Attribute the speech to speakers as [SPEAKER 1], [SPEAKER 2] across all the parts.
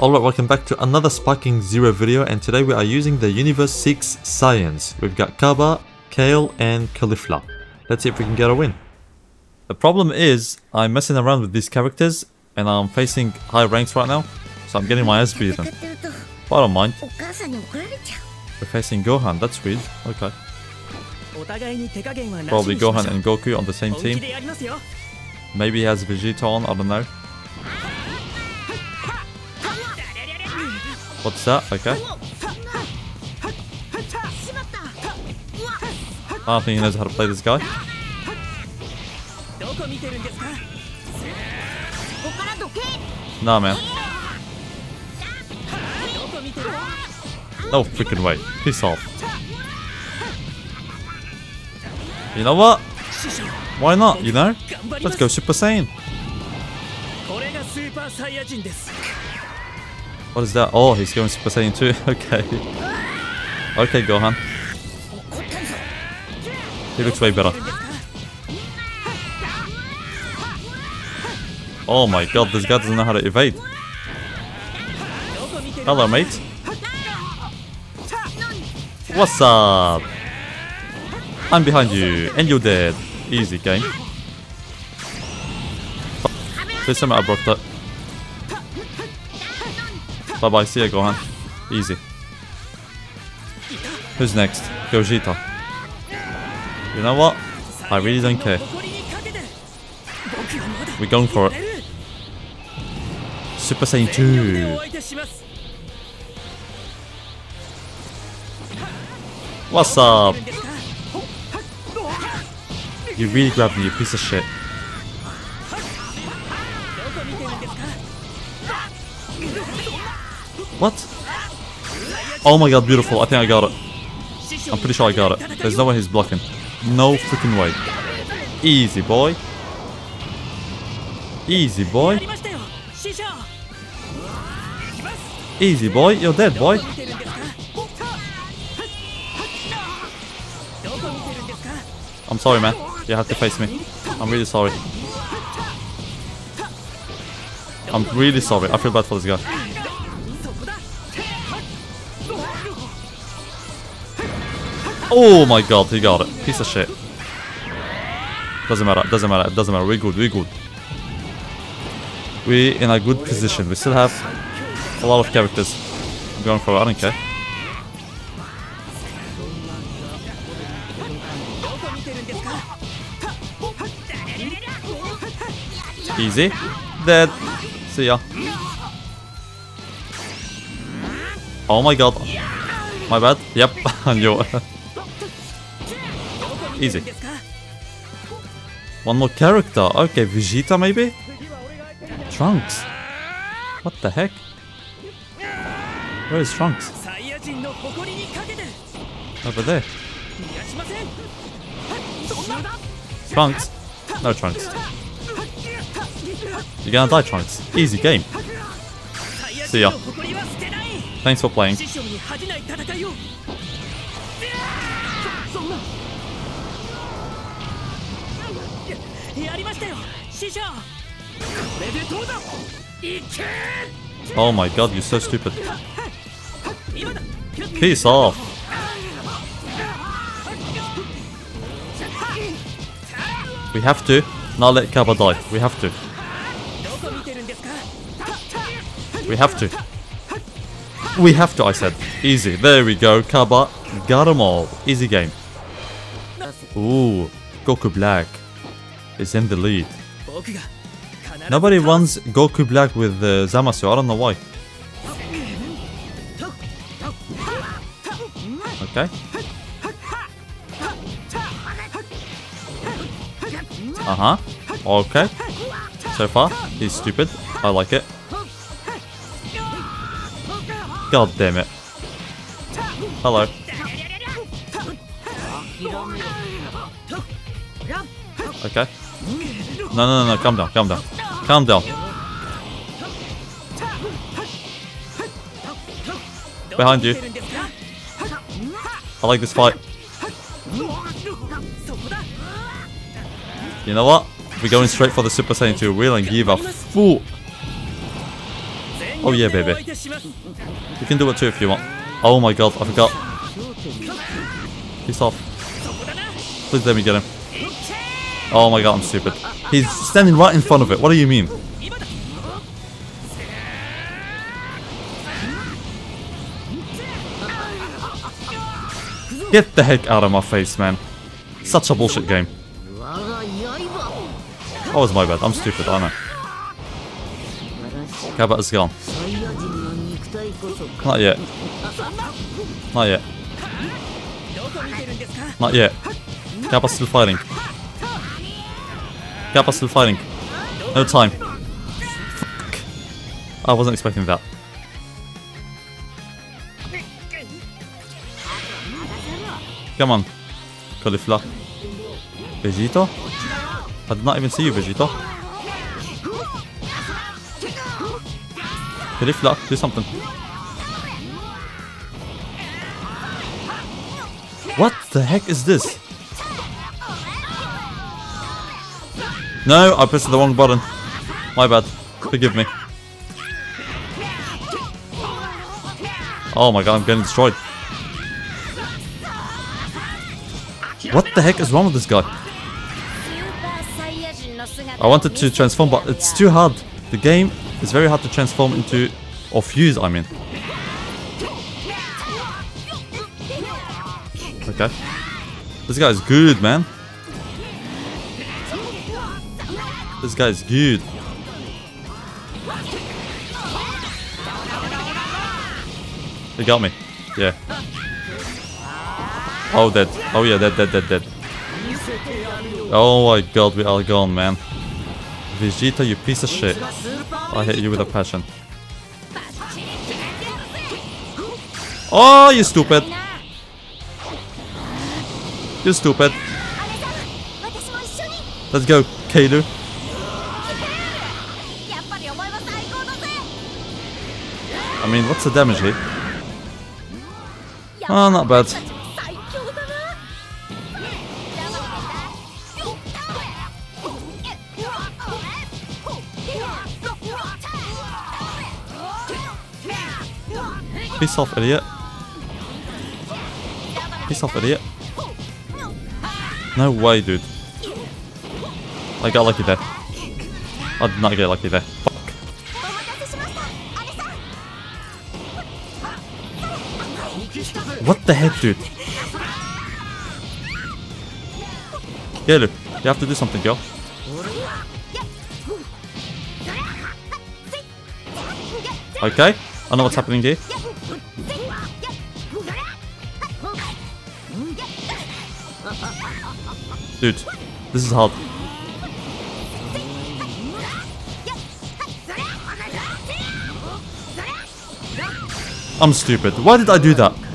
[SPEAKER 1] alright welcome back to another Sparking Zero video and today we are using the Universe 6 Saiyans. We've got Cabba, Kale and Caulifla. Let's see if we can get a win. The problem is I'm messing around with these characters and I'm facing high ranks right now so I'm getting my ass beaten. But I don't mind. We're facing Gohan, that's weird. Okay. Probably Gohan and Goku on the same team. Maybe he has Vegeta on, I don't know. What's that? Okay. I don't think he knows how to play this guy. Nah, man. No freaking way. Piss off. You know what? Why not, you know? Let's go Super Saiyan. What is that? Oh, he's going Super Saiyan 2. okay. Okay, Gohan. He looks way better. Oh my god, this guy doesn't know how to evade. Hello, mate. What's up? I'm behind you, and you're dead. Easy game. This time I broke that. Bye-bye. See ya, Gohan. Easy. Who's next? Gogeta. You know what? I really don't care. We're going for it. Super Saiyan 2. What's up? You really grabbed me, you piece of shit. What? Oh my god, beautiful. I think I got it. I'm pretty sure I got it. There's no way he's blocking. No freaking way. Easy, boy. Easy, boy. Easy, boy. You're dead, boy. I'm sorry, man. You have to face me. I'm really sorry. I'm really sorry. I feel bad for this guy. Oh my god, he got it. Piece of shit. Doesn't matter, doesn't matter, doesn't matter. We're good, we're good. We're in a good position. We still have a lot of characters going for it. I don't care. Easy. Dead. See ya. Oh my god. My bad. Yep, I knew Easy. One more character. Okay, Vegeta maybe? Trunks. What the heck? Where is Trunks? Over there. Trunks. No Trunks. You're gonna die, Trunks. Easy game. See ya. Thanks for playing. Oh my god, you're so stupid. Peace off. We have to. Now let Cabba die. We have to. We have to. We have to, I said. Easy. There we go. Cabba got them all. Easy game. Ooh. Goku Black is in the lead. Nobody runs Goku Black with uh, Zamasu, I don't know why. Okay. Uh-huh. Okay. So far, he's stupid. I like it. God damn it. Hello. Okay. No, no, no, no, calm down, calm down. Calm down. Behind you. I like this fight. You know what? We're going straight for the Super Saiyan 2. We don't give a fool. Oh yeah, baby. You can do it too if you want. Oh my god, I forgot. He's off. Please let me get him. Oh my god, I'm stupid. He's standing right in front of it. What do you mean? Get the heck out of my face, man. Such a bullshit game. Oh, was my bad. I'm stupid, aren't
[SPEAKER 2] I?
[SPEAKER 1] Kabbat is gone. Not yet. Not yet. Not yet. Kabbat's still fighting. Cabba's still fighting. No time. Fuck. I wasn't expecting that. Come on. Caulifla. Vegeta? I did not even see you, Vegeta. Caulifla, do something. What the heck is this? No, I pressed the wrong button. My bad. Forgive me. Oh my god, I'm getting destroyed. What the heck is wrong with this guy? I wanted to transform, but it's too hard. The game is very hard to transform into... Or fuse, I mean. Okay. This guy's good, man. This guy's good. He got me. Yeah. Oh, dead. Oh, yeah, dead, dead, dead, dead. Oh my god, we are gone, man. Vegeta, you piece of shit. I hate you with a passion. Oh, you stupid. You stupid. Let's go,
[SPEAKER 2] Kalu.
[SPEAKER 1] I mean, what's the damage here? Oh, not bad. Piss off, idiot. Piss off, idiot. No way, dude. I got lucky there. I did not get lucky there. What the heck, dude? Kailu, you have to do something, girl. Okay, I know what's happening here. Dude, this is hard. I'm stupid. Why did I do that?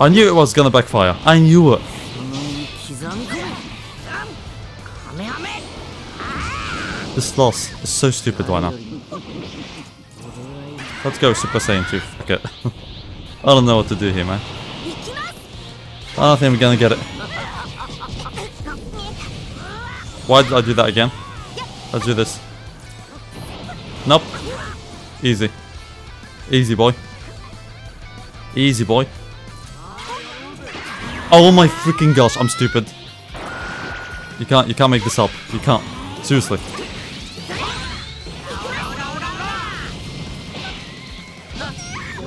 [SPEAKER 1] I knew it was gonna backfire. I knew it. This loss is so stupid right now. Let's go Super Saiyan 2. Fuck it. I don't know what to do here, man. I don't think we're gonna get it. Why did I do that again? Let's do this. Nope. Easy. Easy, boy. Easy, boy. Oh my freaking gosh, I'm stupid. You can't, you can't make this up. You can't. Seriously.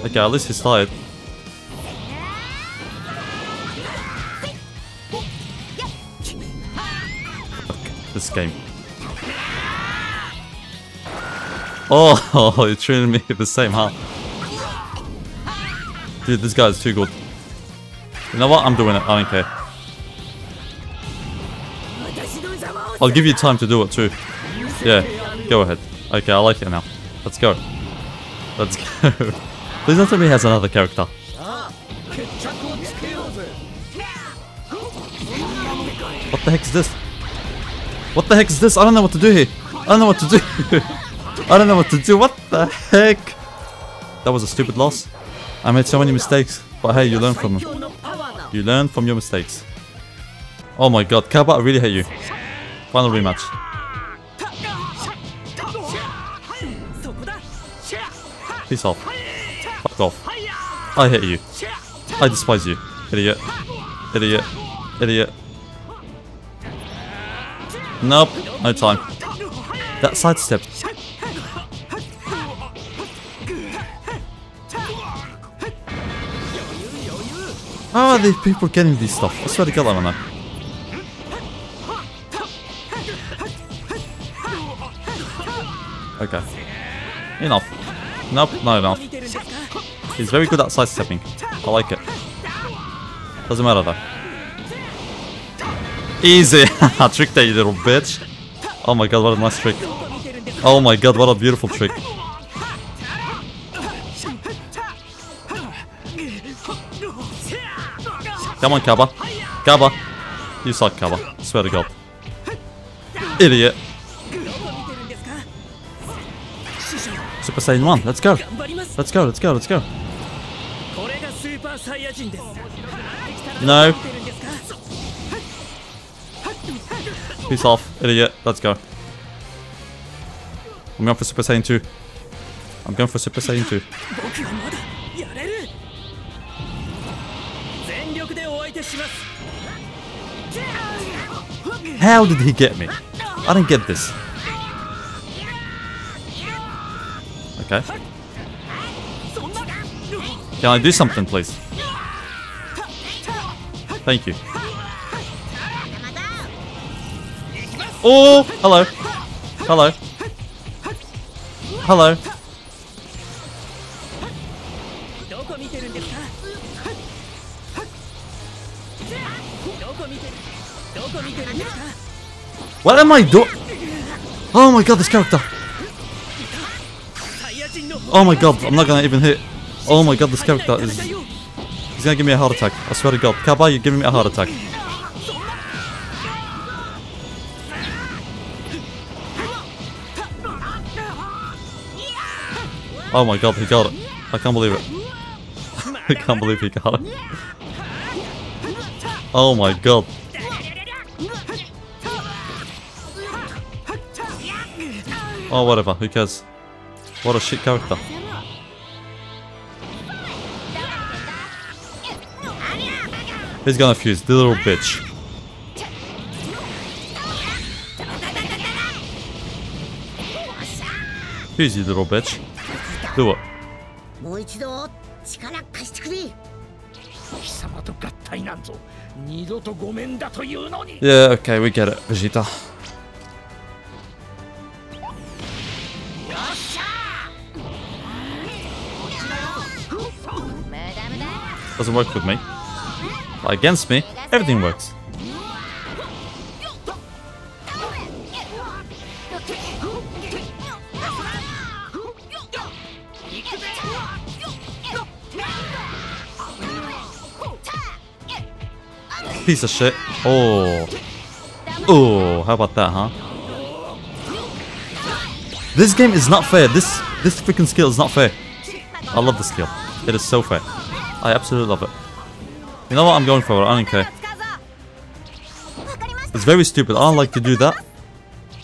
[SPEAKER 1] Okay, at least he's tired. this game. Oh, you're treating me the same, huh? Dude, this guy's too good. You know what? I'm doing it. I don't care. I'll give you time to do it too. Yeah, go ahead. Okay, I like it now. Let's go. Let's go. Please don't tell me has another character. What the heck is this? What the heck is this? I don't know what to do here. I don't know what to do. I don't know what to do. What the heck? That was a stupid loss. I made so many mistakes, but hey, you learn from them. You learn from your mistakes. Oh my god, Cabba, I really hate you. Final rematch. Peace off. Fuck off. I hate you. I despise you. Idiot. Idiot. Idiot. Nope, no time. That sidestep How are these people getting this stuff? I swear to god I don't know. Okay. Enough. Nope, not enough. He's very good at sidestepping. I like it. Doesn't matter though. Easy! Trick that you little bitch! Oh my god, what a nice trick. Oh my god, what a beautiful trick. Come on, Cabba. Cabba. You suck, Cabba. Swear to God. Idiot. Super Saiyan 1, let's go. Let's go, let's go, let's go. No. Peace off, idiot. Let's go. I'm going for Super Saiyan 2. I'm going for Super Saiyan 2. How did he get me? I didn't get this. Okay. Can I do something, please? Thank you. Oh, hello. Hello. Hello. What am I doing? Oh my god, this character. Oh my god, I'm not gonna even hit. Oh my god, this character is... He's gonna give me a heart attack. I swear to god. Cabba, you're giving me a heart attack. Oh my god, he got it. I can't believe it. I can't believe he got it. Oh my god. Oh, whatever. Who cares? What a shit character. He's gonna fuse, the little bitch. Fuse, you little bitch. Do it.
[SPEAKER 2] もう一度力貸してくれ
[SPEAKER 3] 貴様と合体なんぞ二度とごめんだというのに
[SPEAKER 1] Yeah, okay, we get it, Vegeta. Doesn't work with me. But against me, everything works. Piece of shit. Oh. Oh, how about that, huh? This game is not fair. This this freaking skill is not fair. I love this skill. It is so fair. I absolutely love it. You know what? I'm going for it. I don't care. It's very stupid. I don't like to do that.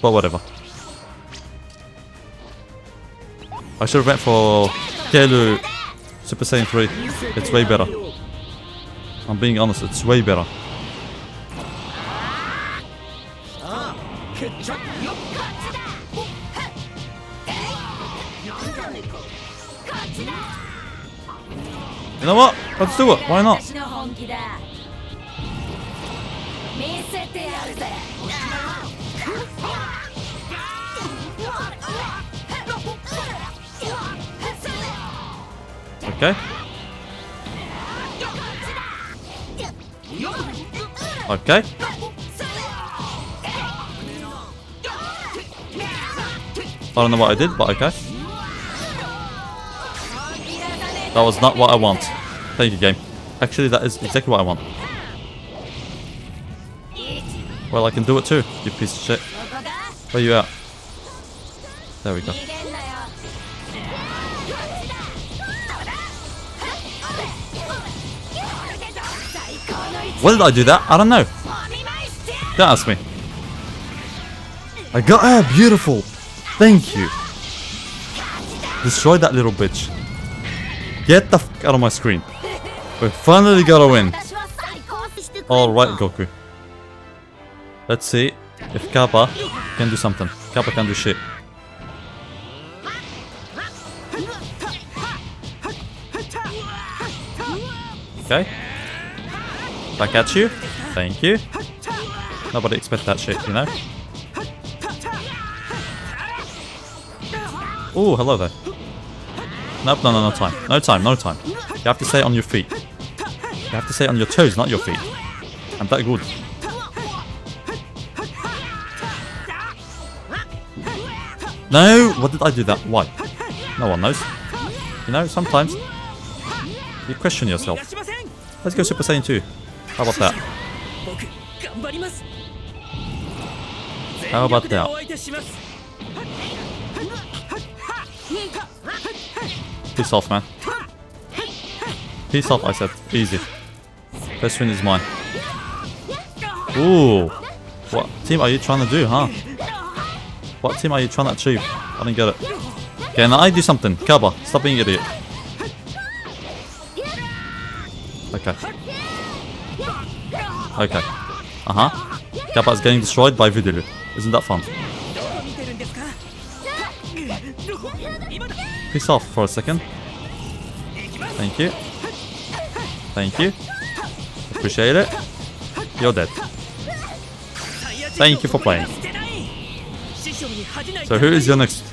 [SPEAKER 1] But whatever. I should have went for Kelu Super Saiyan 3. It's way better. I'm being honest, it's way better. You know what? Let's do it. Why not? Okay. Okay. I don't know what I did, but okay. That was not what I want. Thank you, game. Actually, that is exactly what I want. Well, I can do it too, you piece of shit. Where you at? There we go. Why did I do that? I don't know. Don't ask me. I got her! Beautiful! Thank you! Destroy that little bitch. Get the f out of my screen. We finally got a win. Alright, Goku. Let's see if Cabba can do something. Cabba can do shit. Okay. Back at you. Thank you. Nobody expect that shit, you know? Oh, hello there. Nope, no, no, no time. No time, no time. You have to stay on your feet. You have to stay on your toes, not your feet. I'm that good. No! What did I do that? Why? No one knows. You know, sometimes you question yourself. Let's go Super Saiyan 2. How about that? How about that? Piss off, man. Piss off, I said. Easy. First win is mine. Ooh. What team are you trying to do, huh? What team are you trying to achieve? I didn't get it. Can I do something? Cabba, stop being idiot. Okay. Okay. Uh-huh. Cabba is getting destroyed by Vidulu. Isn't that fun? piss off for a second. Thank you. Thank you. Appreciate it. You're dead. Thank you for playing. So who is your next?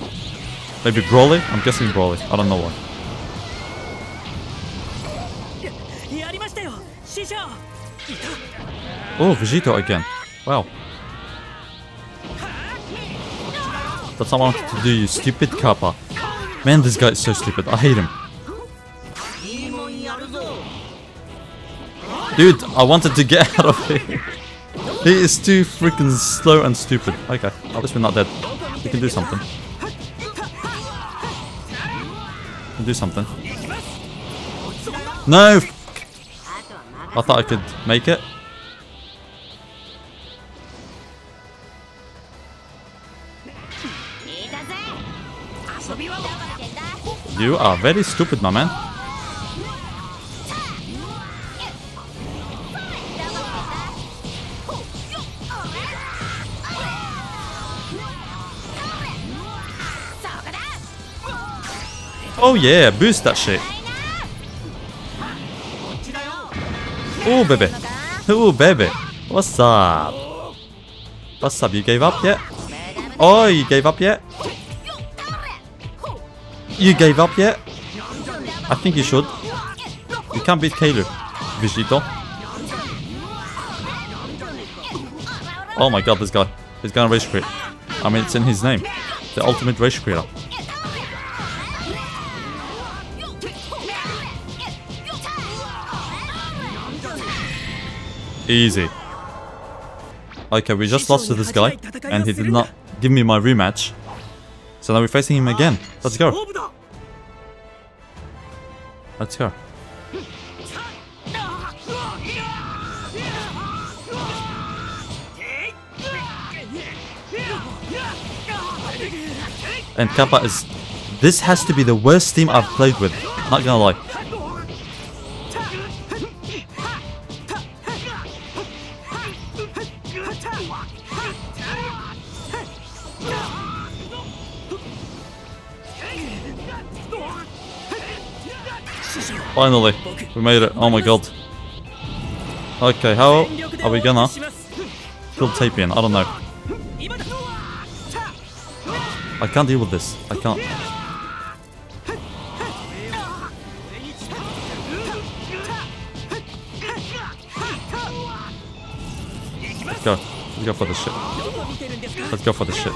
[SPEAKER 1] Maybe Broly? I'm guessing Broly. I don't know why. Oh, Vegito again. Wow. That's what I wanted to do, you stupid Cabba. Man, this guy is so stupid. I hate him. Dude, I wanted to get out of here. He is too freaking slow and stupid. Okay, at least we're not dead. We can do something. We can do something. No! I thought I could make it. You are very stupid, my man. Oh yeah, boost that shit. Oh baby. Oh baby. What's up? What's up? You gave up yet? Oh, you gave up yet? You gave up yet? I think you should. You can't beat Kailu. Vegito. Oh my god, this guy. He's gonna race quit. I mean, it's in his name. The ultimate race creator. Easy. Okay, we just lost to this guy, and he did not give me my rematch. So now we're facing him again. Let's go. Let's go. And Cabba is... This has to be the worst team I've played with. Not gonna lie. Finally, we made it. Oh my god. Okay, how are we gonna kill Tapion? I don't know. I can't deal with this. I can't. Let's go. Let's go for the shit. Let's go for the shit.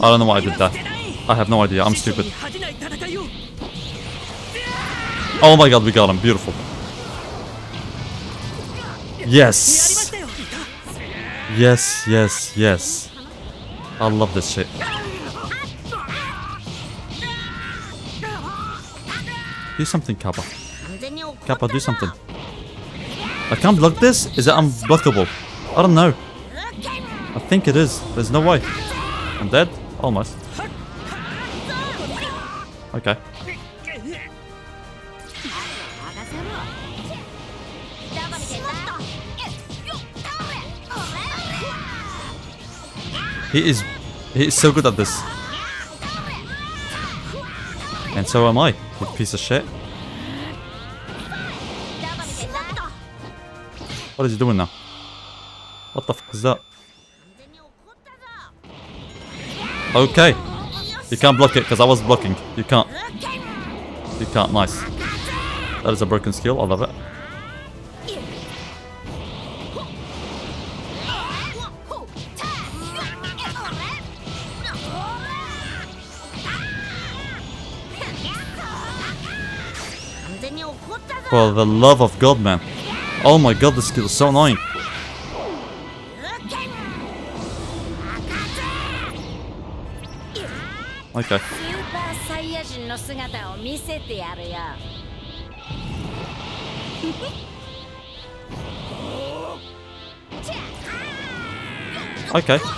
[SPEAKER 1] I don't know why I did that. I have no idea. I'm stupid. Oh my god, we got him. Beautiful. Yes. Yes, yes, yes. I love this shit. Do something,
[SPEAKER 4] Cabba.
[SPEAKER 1] Cabba, do something. I can't block this? Is it unblockable? I don't know. I think it is. There's no way. I'm dead? Almost. Okay. He is, he is so good at this. And so am I, you piece of shit. What is he doing now? What the fuck is that? Okay. You can't block it because I was blocking. You can't. You can't. Nice. That is a broken skill. I love it. for the love of god, man. Oh my god, this skill is so annoying. Okay. Okay.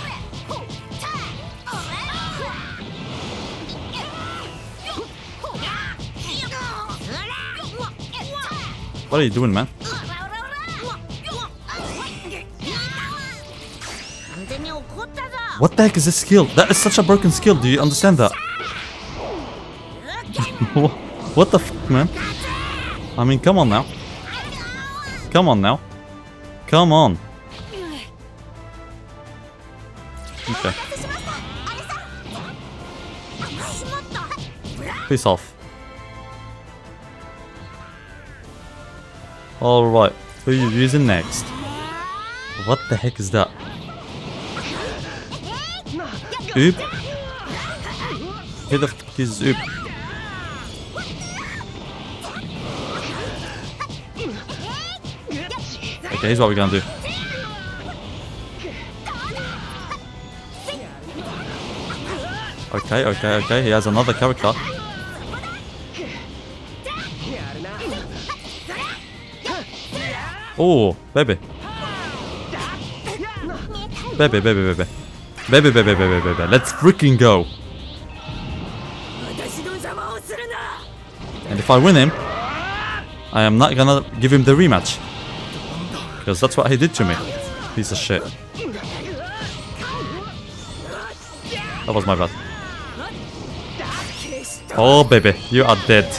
[SPEAKER 1] What are you doing, man? What the heck is this skill? That is such a broken skill, do you understand that? what the fuck, man? I mean, come on now. Come on now. Come on. Okay. Peace off. Alright, who you using next? What the heck is that? Oob? Who the fuck is Oob? Okay, here's what we're gonna do. Okay, okay, okay, he has another character. Oh, baby. Baby, baby, baby. Baby, baby, baby, baby. baby. Let's freaking go. And if I win him, I am not gonna give him the rematch. Because that's what he did to me. Piece of shit. That was my bad. Oh, baby. You are dead.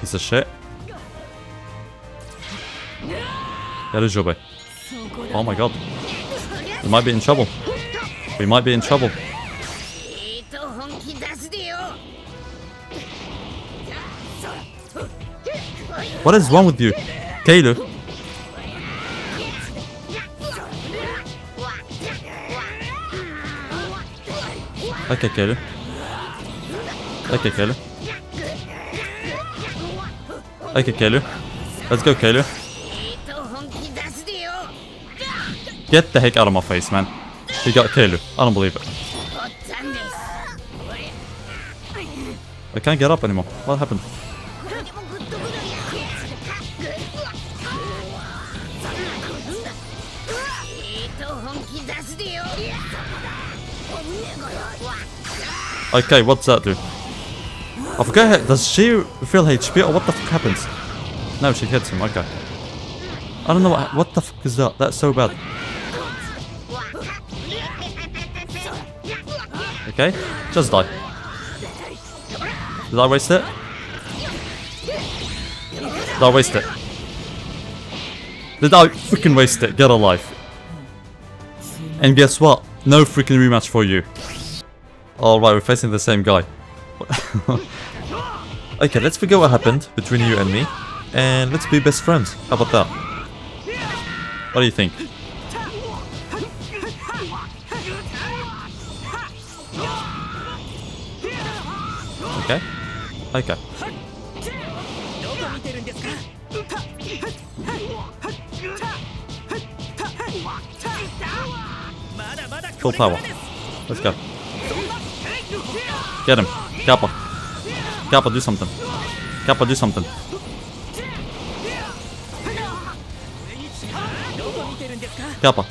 [SPEAKER 1] Piece of shit. That is Jobe. Oh my god. We might be in trouble. We might be in trouble. What is wrong with you? Kaylu? Okay, Kaylu. Okay, Kaylu. Okay, Kaylu. Let's go,
[SPEAKER 4] Kaylu.
[SPEAKER 1] Get the heck out of my face, man. He got Kelu. I don't believe it. I can't get up anymore. What happened? Okay, what's that do? I forget, does she feel HP or what the fuck happens? No, she hits him, okay. I don't know what, what the fuck is that? That's so bad. Okay, just die. Did I waste it? Did I waste it? Did I freaking waste it? Get a life. And guess what? No freaking rematch for you. Alright, we're facing the same guy. okay, let's forget what happened between you and me. And let's be best friends. How about that? What do you think? Okay. Full power. Let's go. Get him. Cabba. Cabba, do something. Cabba, do something. Cabba.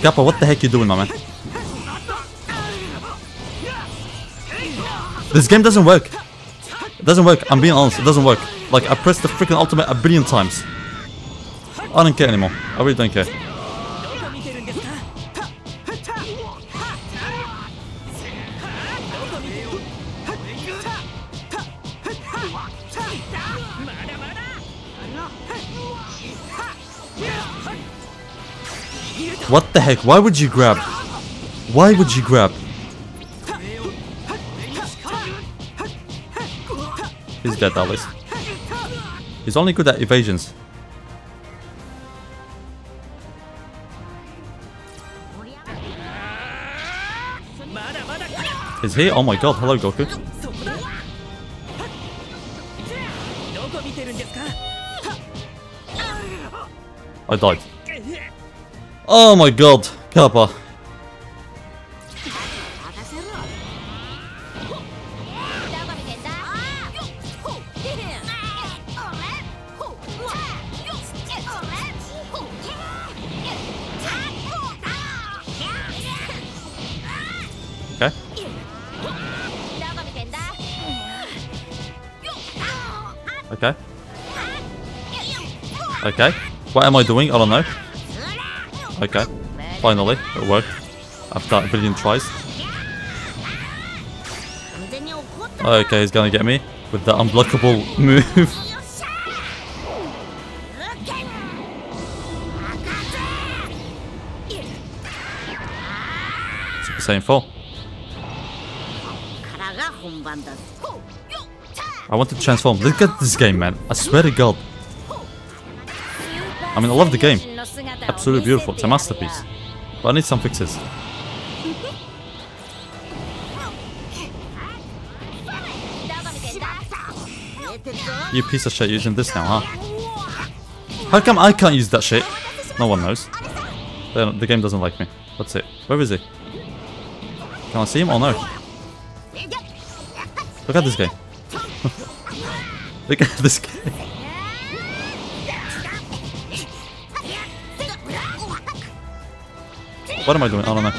[SPEAKER 1] Cabba, what the heck you doing, my man? This game doesn't work. It doesn't work, I'm being honest, it doesn't work. Like, I pressed the freaking ultimate a billion times. I don't care anymore. I really don't care. What the heck? Why would you grab? Why would you grab? He's dead at least. He's only good at evasions. Is he? Oh my god, hello Goku. I died. Oh my god,
[SPEAKER 4] Cabba.
[SPEAKER 1] Okay. Okay. What am I doing? I don't know. Okay. Finally, it worked. After a billion tries. Okay, he's gonna get me with the unblockable move. Same 4. I want to transform. Look at this game, man. I swear to God. I mean, I love the game. Absolutely beautiful. It's a masterpiece. But I need some fixes. You piece of shit using this now, huh? How come I can't use that shit? No one knows. The game doesn't like me. That's it. Where is he? Can I see him? Oh no. Look at this guy. Look at this game. What am I doing? I don't know.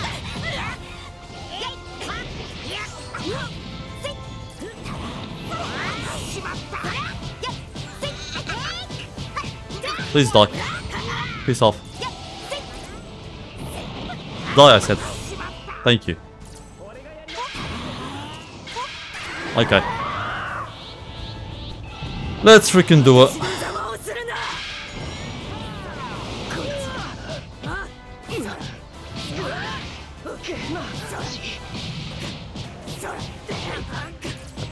[SPEAKER 1] Please die. Peace off. Die, I said. Thank you. Okay. Let's freaking do it.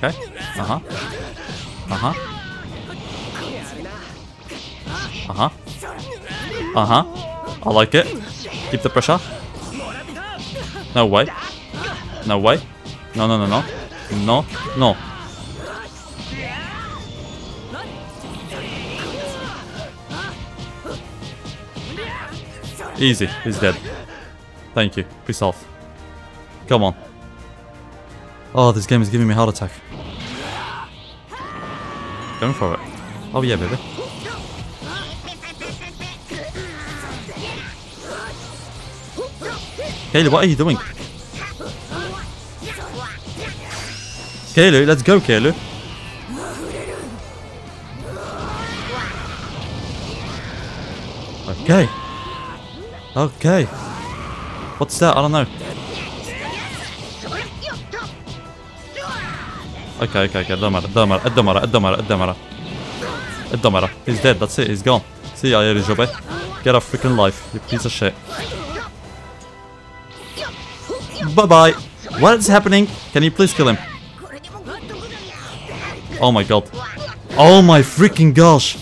[SPEAKER 1] Okay. Uh-huh. Uh-huh. Uh-huh. Uh-huh. I like it. Keep the pressure. No way. No way. No, no, no, no. No. No. Easy. He's dead. Thank you. Peace off. Come on. Oh, this game is giving me heart attack. Going for it. Oh yeah, baby. Kaylee, what are you doing? Kaylee, let's go, Kaylee. Okay. What's that? I don't know. Okay, okay, okay. Don't matter, don't matter, it don't matter, it don't matter, it don't matter. It don't matter. He's dead, that's it, he's gone. See ya, Elijobe. Get a freaking life, you piece of shit. Bye bye. What is happening? Can you please kill him? Oh my god. Oh my freaking gosh.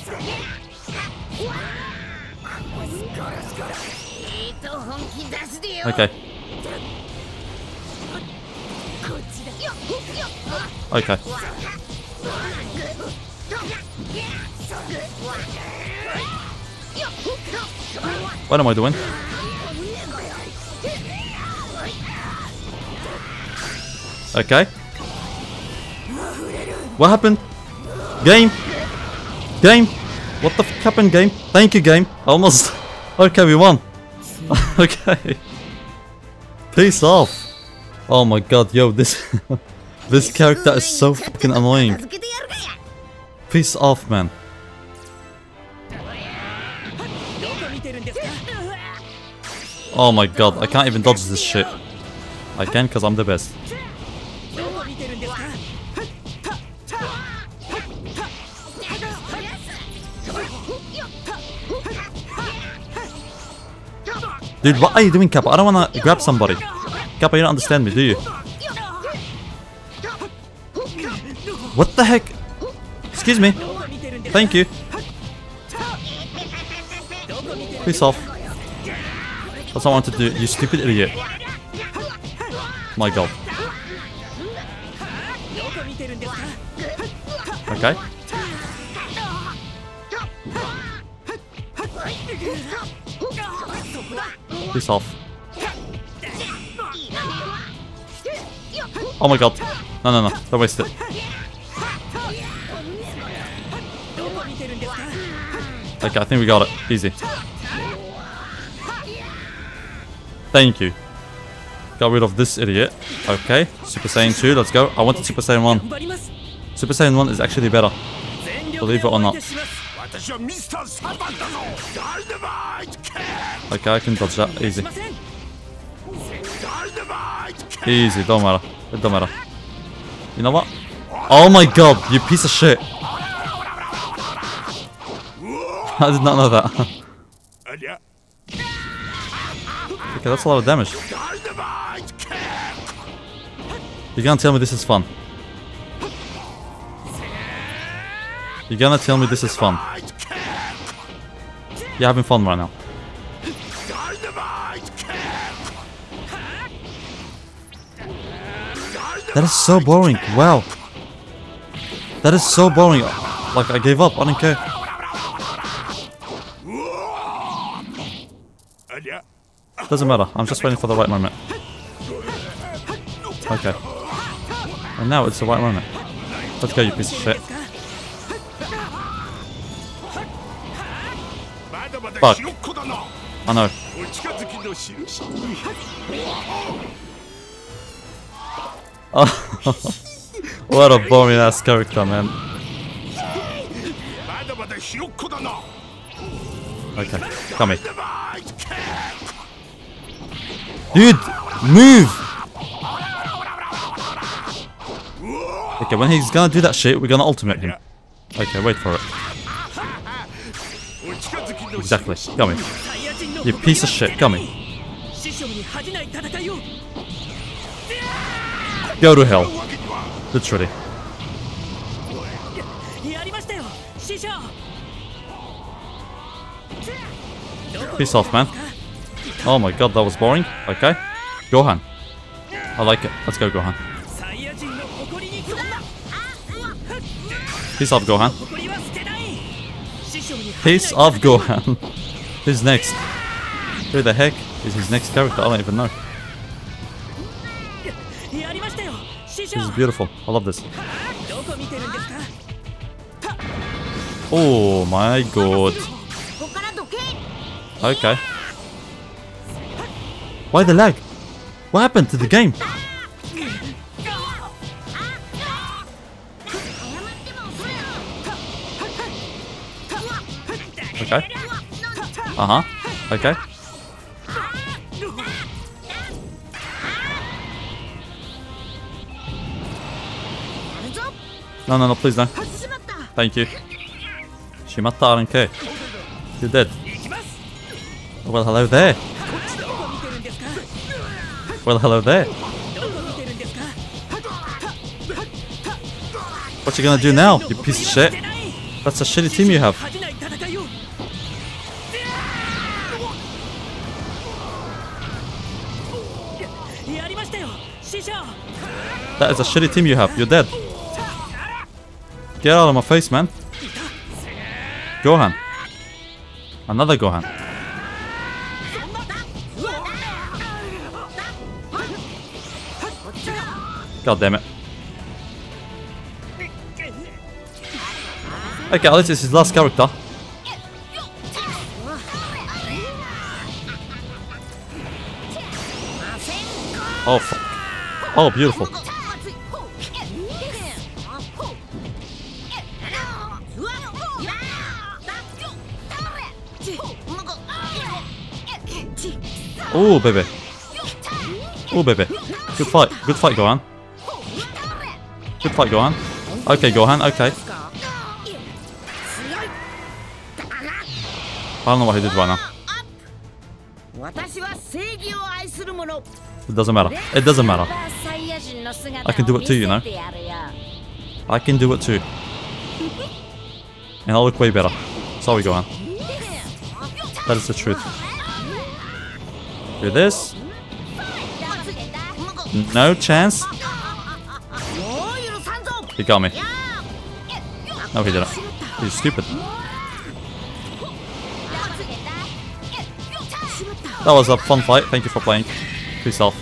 [SPEAKER 1] Okay. Okay. What am I doing? Okay. What happened? Game! Game! What the f happened, game? Thank you, game. Almost... Okay, we won. okay. Peace off! Oh my god, yo, this this character is so fucking annoying. Peace off, man. Oh my god, I can't even dodge this shit. I can because I'm the best. Dude, what are you doing, Cabba? I don't want to grab somebody. Cabba, you don't understand me, do you? What the heck? Excuse me. Thank you. Peace off. That's what I wanted to do, you stupid idiot. My god. Okay. Piss off. Oh my god. No, no, no. Don't waste it. Okay, I think we got it. Easy. Thank you. Got rid of this idiot. Okay. Super Saiyan 2, let's go. I want the Super Saiyan 1. Super Saiyan 1 is actually better. Believe it or not. Like I can dodge that, easy. Easy, don't matter. It don't matter. You know what? Oh my god, you piece of shit. I did not know that. okay, that's a lot of damage. You're gonna tell me this is fun. You're gonna tell me this is fun. You're having fun right now. That is so boring. Wow. That is so boring. Like, I gave up. I don't care. Doesn't matter. I'm just waiting for the right moment. Okay. And now it's the right moment. Let's go, you piece of shit. Fuck. I know. what a boring ass character, man. Okay, come here. Dude, move! Okay, when he's gonna do that shit, we're gonna ultimate him. Okay, wait for it. Exactly, come here. You piece of shit, come here. Go to hell. Literally. Piss off, man. Oh my god, that was boring. Okay. Gohan. I like it. Let's go, Gohan. Piss off, Gohan. Piss off, Gohan. Who's next? Who the heck is his next character? I don't even know. This is beautiful. I love this. Oh my god. Okay. Why the lag? What happened to the game? Okay. Uh-huh. Okay. No, no, no, please no. Thank you. Shimatta RNK. You're dead. Well, hello there. Well, hello there. What you gonna do now, you piece of shit? That's a shitty team you have. That is a shitty team you have. You're dead. Get out of my face, man. Gohan. Another Gohan. God damn it. Okay, at least it's his last character. Oh. Oh, beautiful. Oh, baby. Oh, baby. Good fight. Good fight, Gohan. Good fight, Gohan. Okay, Gohan. Okay. I don't know what he did right now. It doesn't matter. It doesn't matter. I can do it too, you know. I can do it too. And I look way better. Sorry, Gohan. That is the truth. Do this. No chance. He got me. No, he didn't. He's stupid. That was a fun fight. Thank you for playing. Peace
[SPEAKER 4] out.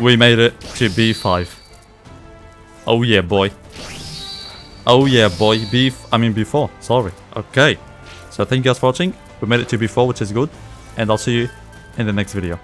[SPEAKER 1] We made it to B5. Oh yeah, boy. Oh yeah, boy. Beef. I mean B4. Sorry. Okay. So thank you guys for watching. We made it to B4, which is good. And I'll see you in the next video.